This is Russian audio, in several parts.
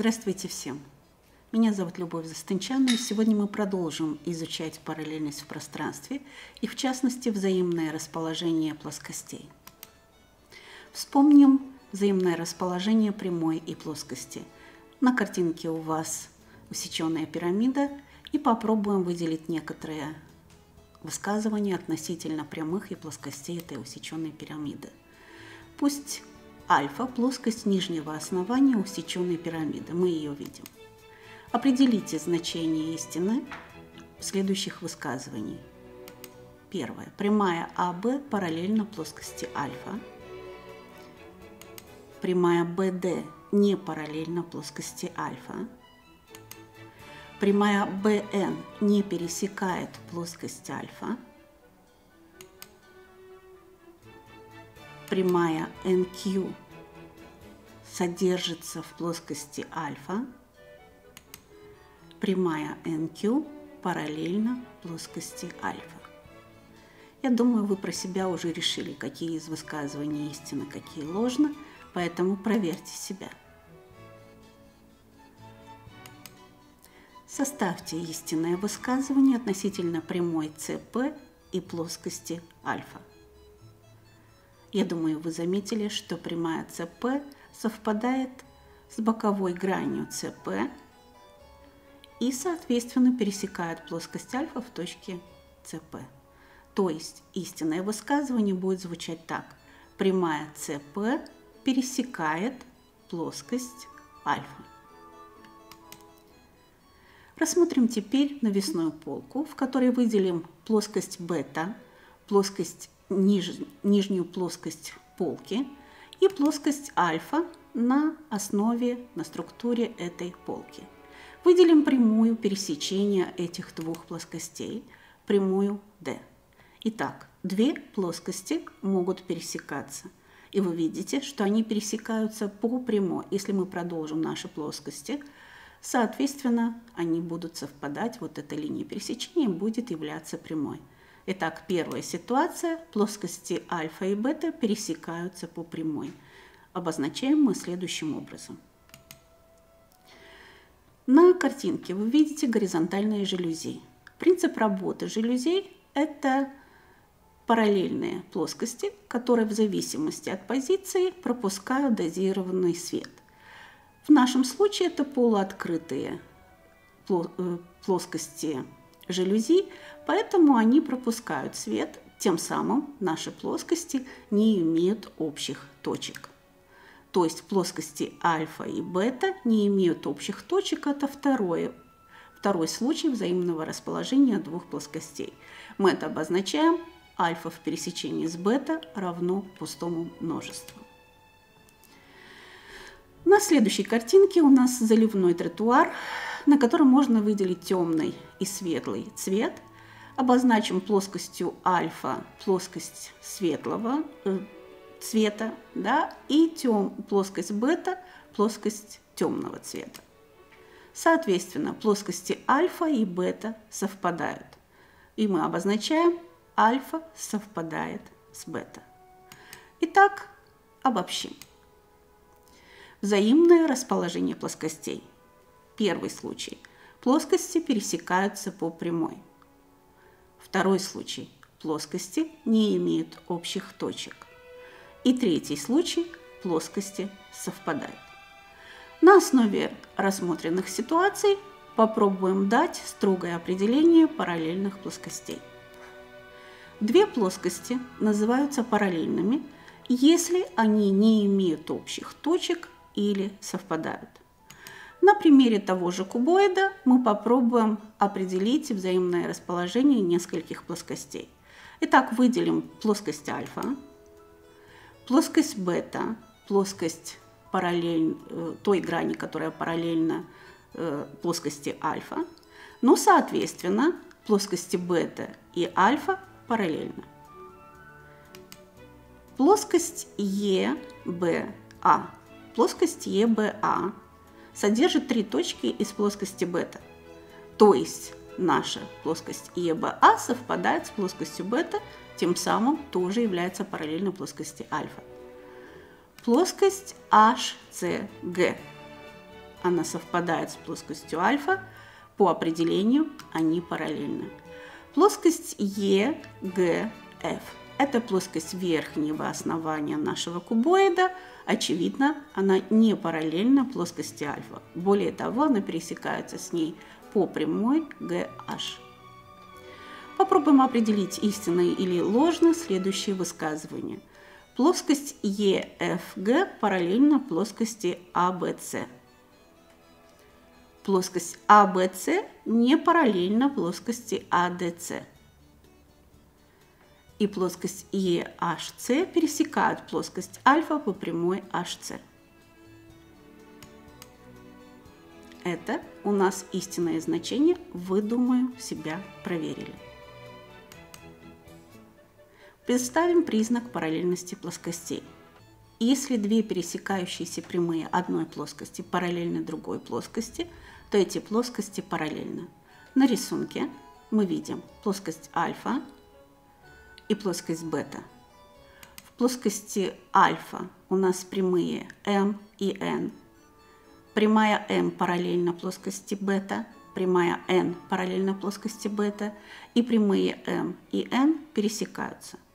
Здравствуйте всем! Меня зовут Любовь Застынчанова, и сегодня мы продолжим изучать параллельность в пространстве и, в частности, взаимное расположение плоскостей. Вспомним взаимное расположение прямой и плоскости. На картинке у вас усеченная пирамида, и попробуем выделить некоторые высказывания относительно прямых и плоскостей этой усеченной пирамиды. Пусть альфа – плоскость нижнего основания усеченной пирамиды. Мы ее видим. Определите значение истины следующих высказываний. Первое. Прямая АБ параллельна плоскости альфа. Прямая БД не параллельна плоскости альфа. Прямая БН не пересекает плоскость альфа. Прямая NQ содержится в плоскости альфа, прямая NQ параллельно плоскости альфа. Я думаю, вы про себя уже решили, какие из высказываний истины, какие ложны, поэтому проверьте себя. Составьте истинное высказывание относительно прямой ЦП и плоскости альфа. Я думаю, вы заметили, что прямая ЦП совпадает с боковой гранью ЦП и, соответственно, пересекает плоскость альфа в точке ЦП. То есть истинное высказывание будет звучать так. Прямая ЦП пересекает плоскость альфа. Рассмотрим теперь навесную полку, в которой выделим плоскость бета, плоскость ниж, нижнюю плоскость полки и плоскость альфа на основе, на структуре этой полки. Выделим прямую пересечения этих двух плоскостей, прямую D. Итак, две плоскости могут пересекаться. И вы видите, что они пересекаются по прямой. Если мы продолжим наши плоскости, соответственно, они будут совпадать, вот эта линия пересечения будет являться прямой. Итак, первая ситуация. Плоскости альфа и бета пересекаются по прямой. Обозначаем мы следующим образом. На картинке вы видите горизонтальные жалюзи. Принцип работы жалюзей – это параллельные плоскости, которые в зависимости от позиции пропускают дозированный свет. В нашем случае это полуоткрытые э, плоскости жалюзи, поэтому они пропускают свет, тем самым наши плоскости не имеют общих точек. То есть плоскости альфа и бета не имеют общих точек, это второе, второй случай взаимного расположения двух плоскостей. Мы это обозначаем альфа в пересечении с бета равно пустому множеству. На следующей картинке у нас заливной тротуар на котором можно выделить темный и светлый цвет. Обозначим плоскостью альфа плоскость светлого э, цвета, да, и тем, плоскость бета плоскость темного цвета. Соответственно, плоскости альфа и бета совпадают. И мы обозначаем альфа совпадает с бета. Итак, обобщим. Взаимное расположение плоскостей. Первый случай. Плоскости пересекаются по прямой. Второй случай. Плоскости не имеют общих точек. И третий случай. Плоскости совпадают. На основе рассмотренных ситуаций попробуем дать строгое определение параллельных плоскостей. Две плоскости называются параллельными, если они не имеют общих точек или совпадают. На примере того же кубоида мы попробуем определить взаимное расположение нескольких плоскостей. Итак, выделим плоскость альфа, плоскость бета, плоскость параллель, э, той грани, которая параллельна э, плоскости альфа. Ну, соответственно, плоскости бета и альфа параллельны. Плоскость EBA. Плоскость EBA содержит три точки из плоскости бета. То есть наша плоскость ЕБА совпадает с плоскостью бета, тем самым тоже является параллельной плоскости альфа. Плоскость HCG. она совпадает с плоскостью альфа, по определению они параллельны. Плоскость Е, Г, F – это плоскость верхнего основания нашего кубоида. Очевидно, она не параллельна плоскости альфа. Более того, она пересекается с ней по прямой GH. Попробуем определить истинное или ложное следующее высказывание. Плоскость EFG параллельна плоскости ABC. Плоскость ABC не параллельна плоскости ADC. И плоскость EHC пересекают плоскость альфа по прямой HC. Это у нас истинное значение, вы, думаю, себя проверили. Представим признак параллельности плоскостей. Если две пересекающиеся прямые одной плоскости параллельны другой плоскости, то эти плоскости параллельны. На рисунке мы видим плоскость альфа и плоскость бета. В плоскости альфа у нас прямые m и n. Прямая m параллельна плоскости бета, прямая n параллельна плоскости бета, и прямые m и n пересекаются –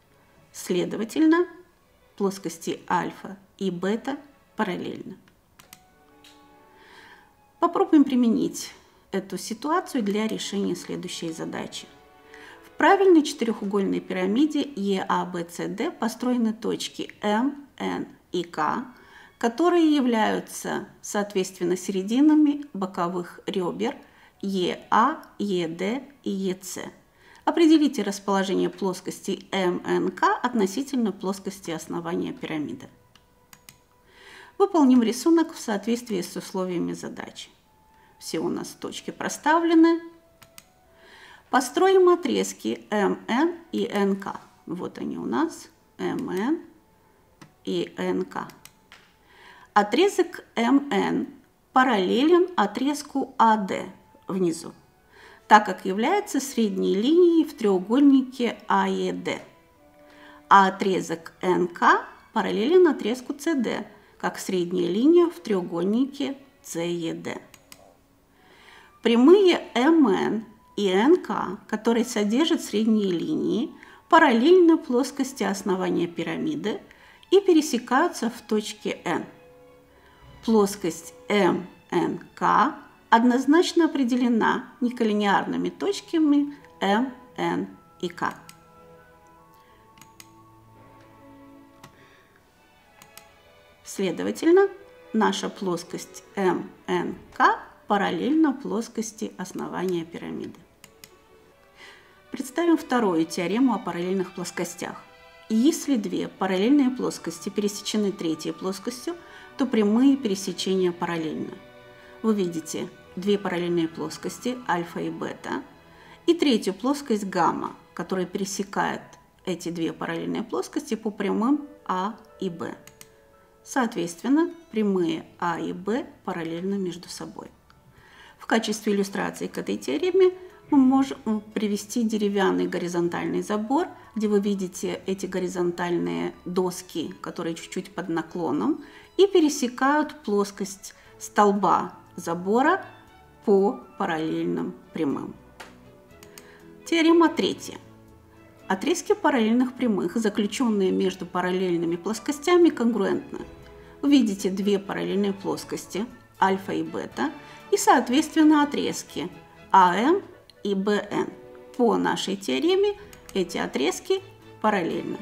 Следовательно, плоскости альфа и бета параллельны. Попробуем применить эту ситуацию для решения следующей задачи. Правильной четырехугольной пирамиде EABCD построены точки M, N и K, которые являются, соответственно, серединами боковых ребер EA, ED и EC. Определите расположение плоскости МНК относительно плоскости основания пирамиды. Выполним рисунок в соответствии с условиями задачи. Все у нас точки проставлены. Построим отрезки МН и НК. Вот они у нас, МН и НК. Отрезок МН параллелен отрезку АД внизу так как является средней линией в треугольнике АЕД. А отрезок НК параллелен отрезку CD, как средняя линия в треугольнике CED. Прямые МН и НК, которые содержат средние линии, параллельно плоскости основания пирамиды и пересекаются в точке N. Плоскость МНК однозначно определена неколлинеарными точками М, Н и К. Следовательно, наша плоскость МНК параллельна плоскости основания пирамиды. Представим вторую теорему о параллельных плоскостях. Если две параллельные плоскости пересечены третьей плоскостью, то прямые пересечения параллельны. Вы видите две параллельные плоскости, альфа и бета, и третью плоскость гамма, которая пересекает эти две параллельные плоскости по прямым А и Б. Соответственно, прямые А и Б параллельны между собой. В качестве иллюстрации к этой теореме мы можем привести деревянный горизонтальный забор, где вы видите эти горизонтальные доски, которые чуть-чуть под наклоном, и пересекают плоскость столба забора по параллельным прямым. Теорема третья. Отрезки параллельных прямых, заключенные между параллельными плоскостями, конгруентны. Вы видите две параллельные плоскости, альфа и бета, и, соответственно, отрезки АМ и БН. По нашей теореме эти отрезки параллельны.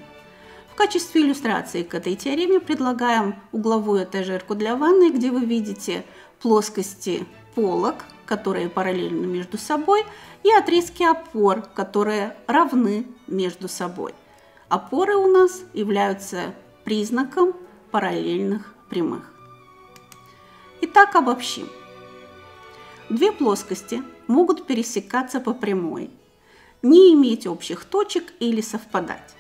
В качестве иллюстрации к этой теореме предлагаем угловую этажерку для ванной, где вы видите плоскости полок, которые параллельны между собой, и отрезки опор, которые равны между собой. Опоры у нас являются признаком параллельных прямых. Итак, обобщим. Две плоскости могут пересекаться по прямой, не иметь общих точек или совпадать.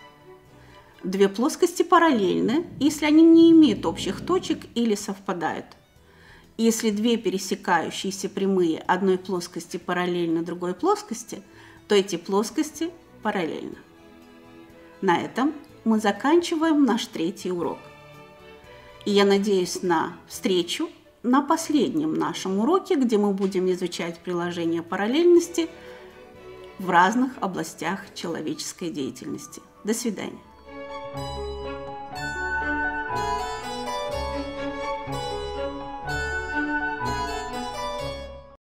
Две плоскости параллельны, если они не имеют общих точек или совпадают – если две пересекающиеся прямые одной плоскости параллельны другой плоскости, то эти плоскости параллельны. На этом мы заканчиваем наш третий урок. И я надеюсь на встречу на последнем нашем уроке, где мы будем изучать приложение параллельности в разных областях человеческой деятельности. До свидания.